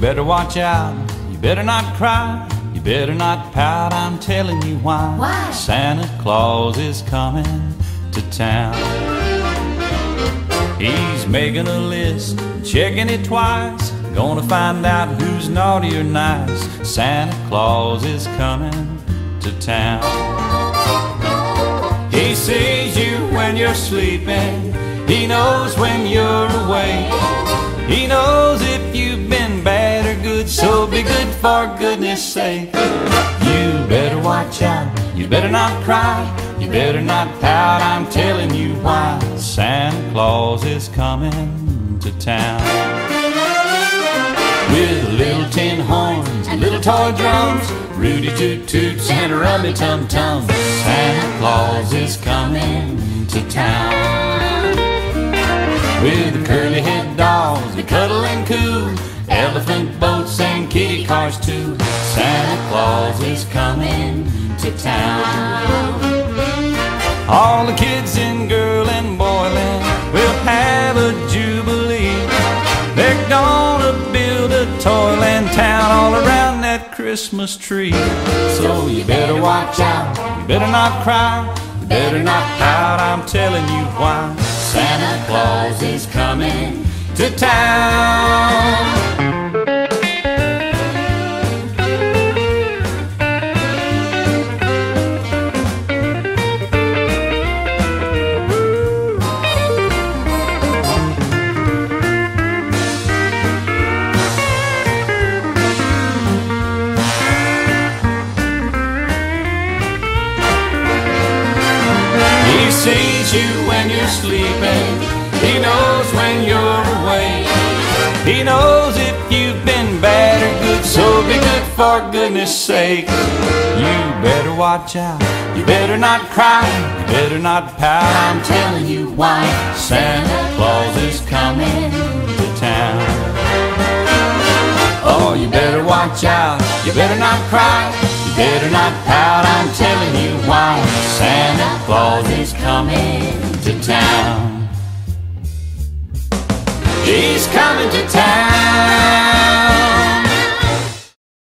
better watch out. You better not cry. You better not pout. I'm telling you why. Why? Santa Claus is coming to town. He's making a list, checking it twice. Gonna find out who's naughty or nice. Santa Claus is coming to town. He sees you when you're sleeping. He knows when you're awake. He knows if you've good for goodness sake. You better watch out, you better not cry, you better not pout, I'm telling you why. Santa Claus is coming to town. With little tin horns and little toy drums, Rudy toot toots and rummy tum tum. Santa Claus is coming to town. With the curly head dolls, we cuddle and coo. Elephant boats and kitty cars too. Santa Claus is coming to town. All the kids in girl and boyland will have a jubilee. They're gonna build a toyland town all around that Christmas tree. So you better watch out, you better not cry, you better not pout, I'm telling you why. Santa Claus is coming to town. He sees you when you're sleeping. He knows when you're awake. He knows if you've been bad or good, so be good for goodness sake. You better watch out. You better not cry. You better not pout. I'm telling you why. Santa Claus is coming to town. Oh, you better watch out. You better not cry. You better not pout. I'm telling you why. Santa Claus is coming to town. He's coming to town.